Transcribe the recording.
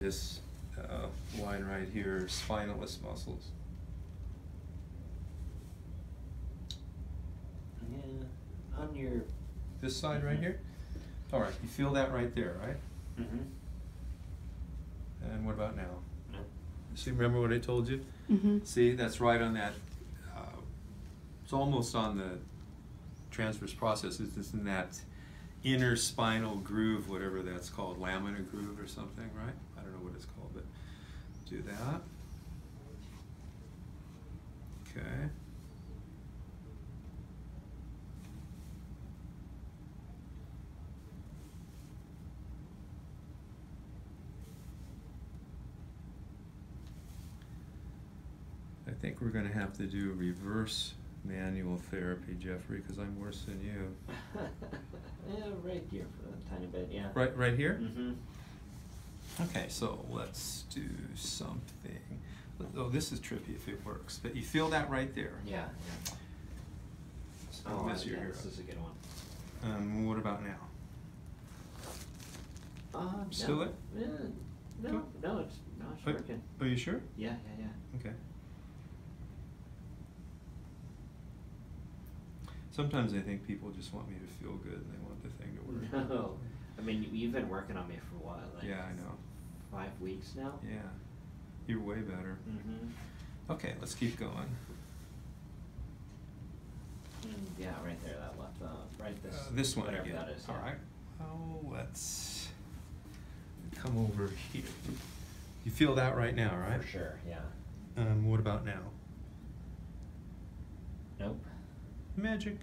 this uh, line right here, spinalis muscles. Yeah, on your. This side right Mhm. here? All right, you feel that right there, right? Mm-hmm. And what about now? No. See, remember what I told you? Mm-hmm. See, that's right on that, uh, it's almost on the transverse process, it's just in that inner spinal groove, whatever that's called, lamina groove or something, right? I don't know what it's called, but do that. Okay. I think we're gonna have to do reverse manual therapy, Jeffrey, because I'm worse than you. right here for a tiny bit. Yeah. Right, right here? Mm-hmm. Okay, so let's do something. Oh, this is trippy if it works, but you feel that right there. Yeah. Yeah. Oh, Oh, your yeah, this is a good one. Um, what about now? Uh, Still no. it? Yeah, no, no, it's no, it's Are- working. Are you sure? Yeah, yeah, yeah. Okay. Sometimes I think people just want me to feel good and they want the thing to work. No, I mean you- you've been working on me for a while. Like Yeah, I know. Five weeks now. Yeah, you're way better. Mm-hmm. Okay, let's keep going. Mm, yeah, right there, that left, uh, right this. Uh, this one again. that is. All yeah. right. Oh, let's come over here. You feel that right now, right? For sure. Yeah. Um, what about now? magic.